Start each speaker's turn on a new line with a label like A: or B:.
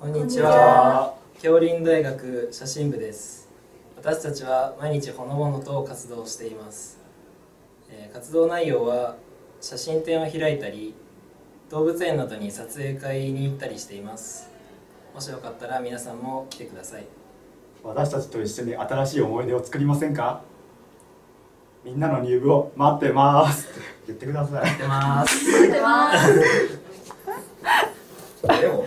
A: こんにちは。京林大学写真部です。私たちは毎日ほのぼのと活動しています、えー活動内容は写真展を開いたり動物園などに撮影会に行ったりしています。もしよかったら皆さんも来てください。
B: 私たちと一緒に新しい思い出を作りませんか？みんなの入部を待ってます。って言ってください。
A: 待ってます。
C: 出ます。
D: で も